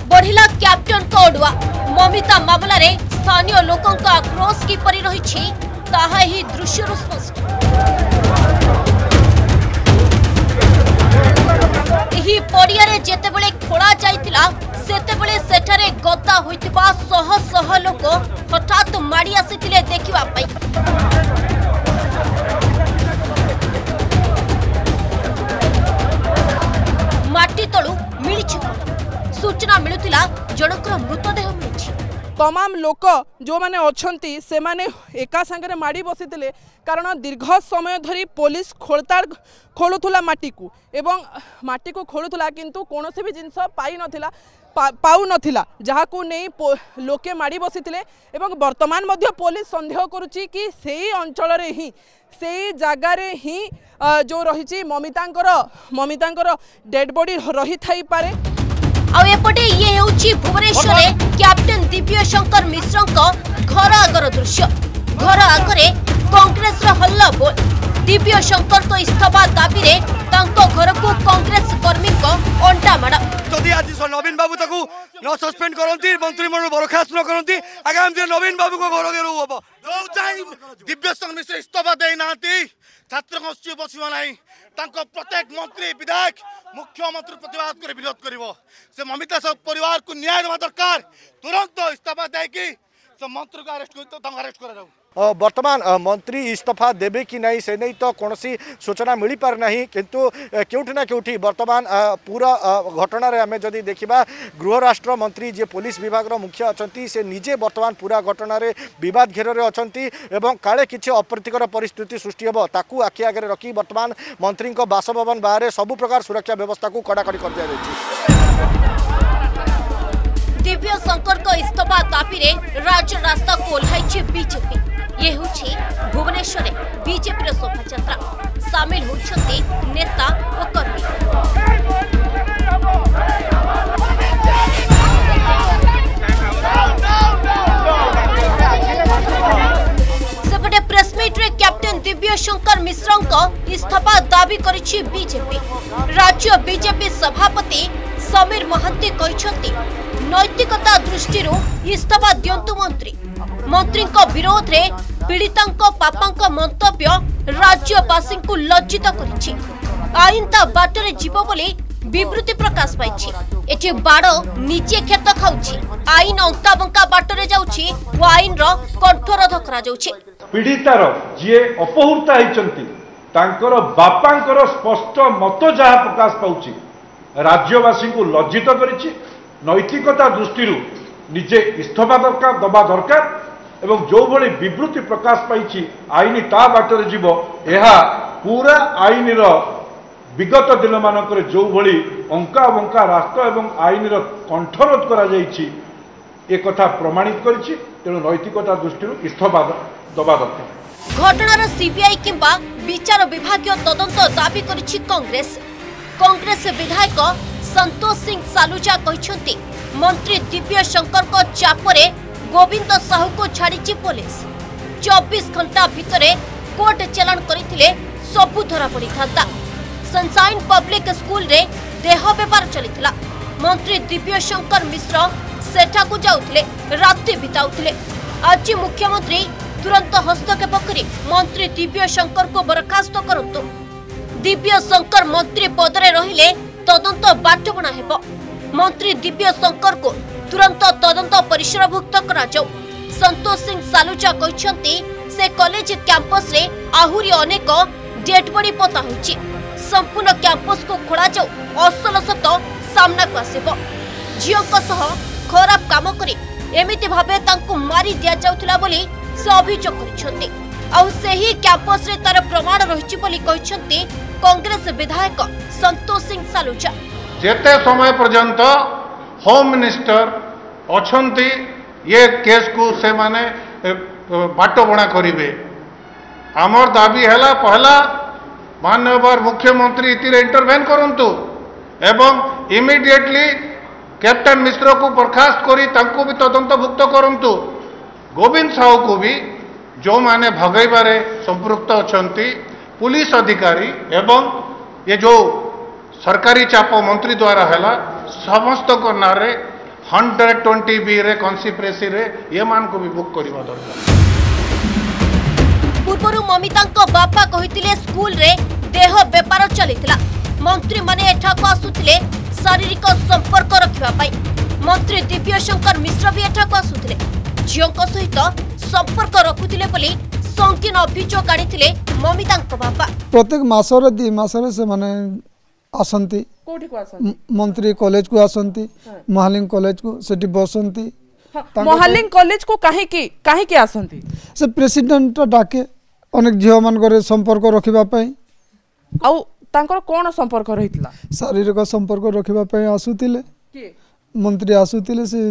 बढ़ला कैप्टन अड़ुआ ममिता मामलें स्थानीय लोकों आक्रोश किपरि रही दृश्य स्पष्ट पड़िया ପଡ଼ିଆରେ ଯେତେବେଳେ ଖୋଳା ଯାଇଥିଲା शह ସେଠାରେ ଗଦା ଧାଡ଼ି ଆସିଥିଲେ ଦେଖିବା ପାଇଁ ମାଟି ତଳୁ ମିଳିଛି ସୂଚନା ମିଳୁଥିଲା ଜଣଙ୍କର ମୃତଦେହ ମିଳିଛି তমাম লোক যে मैंने একা से মাড়ি एका কারণ দীর্ঘ সময় ধরে পুলিশ খোলতাড় খোলুলা মাটি কু এবং মাটি কু খোলুলা কিন্তু কোণী জিনিস পাই নথিলা পাউ নথিলা যাহাকু নেই লোকে মাড়ি বসিলে এবং বর্তমান মধ্য পুলিশ সন্দেহ করুচি কি সেই অঞ্চলের হি সেই জায়গারে হি যে রয়েছে মমিতা মমিতা ডেড বডি রহি থাইপরে ଆଉ ଏପଟେ ଇଏ ହେଉଛି ଭୁବନେଶ୍ୱରରେ କ୍ୟାପ୍ଟେନ୍ ଦିବ୍ୟ ଶଙ୍କର ମିଶ୍ରଙ୍କ ଘର ଆଗର ଦୃଶ୍ୟ ଘର ଆଗରେ କଂଗ୍ରେସର ହଲ୍ଲା ବୋଲ୍ ଦିବ୍ୟ ଶଙ୍କରଙ୍କ ଇସ୍ତଫା ଦାବିରେ ତାଙ୍କ ଘରକୁ କଂଗ୍ରେସ କର୍ମୀଙ୍କ ଅଣ୍ଟା ମାଡ଼ ଯଦି ଆଜି ନବୀନ ବାବୁ ତାକୁ ନ ସସ୍ପେଣ୍ଡ କରନ୍ତି ମନ୍ତ୍ରିମଣ୍ଡଳରୁ ବରଖାସ୍ତ ନ କରନ୍ତି ଆଗାମୀ ଦିନ ନବୀନ ବାବୁଙ୍କ ଘର ଘେରଉ ହବ ଯୋଉ ଯାଇ ଦିବ୍ୟଶଙ୍କ ମିଶ୍ର ଇସ୍ତଫା ଦେଇନାହାନ୍ତି ଛାତ୍ର ଗୋଷ୍ଠୀ ବସିବ ନାହିଁ ତାଙ୍କ ପ୍ରତ୍ୟେକ ମନ୍ତ୍ରୀ ବିଧାୟକ ମୁଖ୍ୟମନ୍ତ୍ରୀ ପ୍ରତିବାଦ କରି ବିରୋଧ କରିବ ସେ ମମିତା ପରିବାରକୁ ନ୍ୟାୟ ଦେବା ଦରକାର ତୁରନ୍ତ ଇସ୍ତଫା ଦେଇକି वर्तमान मन्त्री इस्तफा देवे कि नै सौसना मिपारेन कन् के बर्तान पूरा घटणा जदि देखा गृहराष्ट्र मन्त्री जि पुलिस विभाग र मुख्य से निजे बर्तन पूरा घटणा बिवाद घेरा अनि काले कि अप्रीतिकर परिस्थिति सृष्टि हे त आखिआगेन मन्त्रीको बासभवन बाहेक सबुप्र सुरक्षा व्यवस्थाको कडाकडी गरिदिन्छ વાપીરે રાજ્ય રાસ્તા ખોલાઈ છે બીજેપી એ હોઉં ભુવનેશ્વરે બીજેપીર શોભાયાત્રા સામેલ હોઈ નેતા ઓ કર્મી সেপটে প্রেসমিটে ক্যাপ্টেন দিব্যশঙ্কর মিশ্রঙ্ক ইস্তফা দাবি করেছে বিজেপি রাজ্য বিজেপি সভাপতি সমীর মহান্তি କହିଛନ୍ତି ନୈତିକତା ଦୃଷ୍ଟିରୁ ଇସ୍ତଫା ଦିଅନ୍ତୁ ମନ୍ତ୍ରୀ ମନ୍ତ୍ରୀଙ୍କ ବିରୋଧରେ ପୀଡ଼ିତାଙ୍କ ପାପାଙ୍କ ମନ୍ତବ୍ୟ ରାଜ୍ୟବାସୀଙ୍କୁ ଲଜ୍ଜିତ କରିଛି ଆଇନ ତା ବାଟରେ ଯିବ ବୋଲି ବିବୃତି ପ୍ରକାଶ ପାଇଛି ଏଠି ବାଡ଼ ନିଜେ କ୍ଷତ ଖାଉଛି ଆଇନ ଅଙ୍କା ବଙ୍କା ବାଟରେ ଯାଉଛି ଓ ଆଇନର କଠୋରୋଧ କରାଯାଉଛି ପୀଡ଼ିତାର ଯିଏ ଅପହୃତା ହେଇଛନ୍ତି ତାଙ୍କର ବାପାଙ୍କର ସ୍ପଷ୍ଟ ମତ ଯାହା ପ୍ରକାଶ ପାଉଛି ରାଜ୍ୟବାସୀଙ୍କୁ ଲଜ୍ଜିତ କରିଛି ନୈତିକତା ଦୃଷ୍ଟିରୁ ନିଜେ ଇସ୍ତଫା ଦରକାର ଦେବା ଦରକାର ଏବଂ ଯେଉଁଭଳି ବିବୃତ୍ତି ପ୍ରକାଶ ପାଇଛି ଆଇନ ତା ବାଟରେ ଯିବ ଏହା ପୁରା ଆଇନର ବିଗତ ଦିନମାନଙ୍କରେ ଯେଉଁଭଳି ଅଙ୍କା ବଙ୍କା ରାସ୍ତ ଏବଂ ଆଇନର କଣ୍ଠରୋଧ କରାଯାଇଛି ଏ କଥା ପ୍ରମାଣିତ କରିଛି ତେଣୁ ନୈତିକତା ଦୃଷ୍ଟିରୁ ଇସ୍ତଫା ଦେବା ଦରକାର ଘଟଣାର ସିବିଆଇ କିମ୍ବା বিচার বিভাগীয় তদন্ত দাবি করেছে কংগ্রেস কংগ্রেস বিধায়ক ସନ୍ତୋଷ ସିଂ ସାଲୁଜା କହିଛନ୍ତି ମନ୍ତ୍ରୀ ଦିବ୍ୟଶଙ୍କରଙ୍କ ଚାପରେ ଗୋବିନ୍ଦ ସାହୁଙ୍କୁ ଛାଡ଼ିଛି ପୋଲିସ ଚବିଶ ଘଣ୍ଟା ଭିତରେ କୋର୍ଟ ଚାଲାଣ କରିଥିଲେ ସବୁ ଧରାପଡ଼ିଥାନ୍ତା ସନ୍ସାଇନ୍ ପବ୍ଲିକ ସ୍କୁଲରେ ଦେହ ବେପାର ଚାଲିଥିଲା ମନ୍ତ୍ରୀ ଦିବ୍ୟଶଙ୍କର ମିଶ୍ର ସେଠାକୁ ଯାଉଥିଲେ ରାତି ବିତାଉଥିଲେ ଆଜି ମୁଖ୍ୟମନ୍ତ୍ରୀ ତୁରନ୍ତ ହସ୍ତକ୍ଷେପ କରି ମନ୍ତ୍ରୀ ଦିବ୍ୟଶଙ୍କରଙ୍କୁ ବରଖାସ୍ତ କରନ୍ତୁ ଦିବ୍ୟଶଙ୍କର ମନ୍ତ୍ରୀ ପଦରେ ରହିଲେ তদন্ত বাটবণা হব মন্ত্রী দিব্য শঙ্কর ତୁରନ୍ତ ତଦନ୍ତ ପରିସରଭୁକ୍ତ କରାଯାଉ ସନ୍ତୋଷ ସିଂ ସାଲୁଜା କହିଛନ୍ତି ସେ କଲେଜ କ୍ୟାମ୍ପସରେ ଆହୁରି ଅନେକ ଡେଡ୍ବଡି ପୋତା ହୋଇଛି ସମ୍ପୂର୍ଣ୍ଣ କ୍ୟାମ୍ପସକୁ ଖୋଳାଯାଉ ଅସଲ ସତ ସାମ୍ନାକୁ ଆସିବ ଝିଅଙ୍କ ସହ ଖରାପ କାମ କରି ଏମିତି ଭାବେ ତାଙ୍କୁ ମାରି ଦିଆଯାଉଥିଲା ବୋଲି ସେ ଅଭିଯୋଗ କରିଛନ୍ତି आपस तार प्रमाण रही कांग्रेस विधायक संतोष सिंह सालुचा जिते समय पर्यंत होम मिनिस्टर अच्छा ये केस को से माने बाट बणा करे आमर दाबी है पहला मानव मुख्यमंत्री इतिर इंटरभेन करूँ एवं इमिडिएटली कैप्टन मिश्र को बरखास्त करी भी तदंतभुक्त करूँ गोविंद साहू को भी जो माने भगैबारे संपुक्त अच्छा पुलिस अधिकारी एवं ये जो सरकारी चाप मंत्री द्वारा है समस्त ना हंड्रेड ट्वेंटी बी रे कन्सीप्रेसी ये मान को भी बुक करवा दरकार पूर्व ममिता बापा कही स्कूल रे देह बेपार चली मंत्री मैंने आसुले शारीरिक संपर्क रखा मंत्री दिव्यशंकर मिश्र भी एठाक आसुले झीों सहित संपर्क रखुले संकीर्ण अभोग आमिता बापा प्रत्येक मंत्री कॉलेज को महालिंग कॉलेज को सेटी हाँ, महालिंग कॉलेज को काहे की काहे की आसंती से प्रेसिडेंट डाके अनेक झियो मान करे संपर्क रखिबा पई आउ तांकर कोन संपर्क रहितला शारीरिक संपर्क रखिबा पई आसुतिले के मंत्री आसुतिले से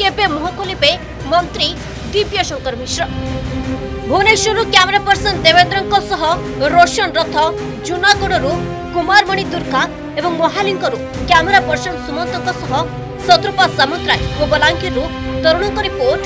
ନେଇକି ଏବେ ମୁହଁ ଖୋଲିବେ ମନ୍ତ୍ରୀ ଦିବ୍ୟ ଶଙ୍କର ମିଶ୍ର ଭୁବନେଶ୍ୱରରୁ କ୍ୟାମେରା ପର୍ସନ ଦେବେନ୍ଦ୍ରଙ୍କ ସହ ରୋଶନ ରଥ ଜୁନାଗଡ଼ରୁ କୁମାରମଣି ଦୁର୍ଗା ଏବଂ ମହାଲିଙ୍କରୁ କ୍ୟାମେରା ପର୍ସନ ସୁମନ୍ତଙ୍କ ସହ ଶତ୍ରୁପା ସାମନ୍ତରାୟ ଓ ବଲାଙ୍ଗୀରରୁ ତରୁଣଙ୍କ ରିପୋର୍ଟ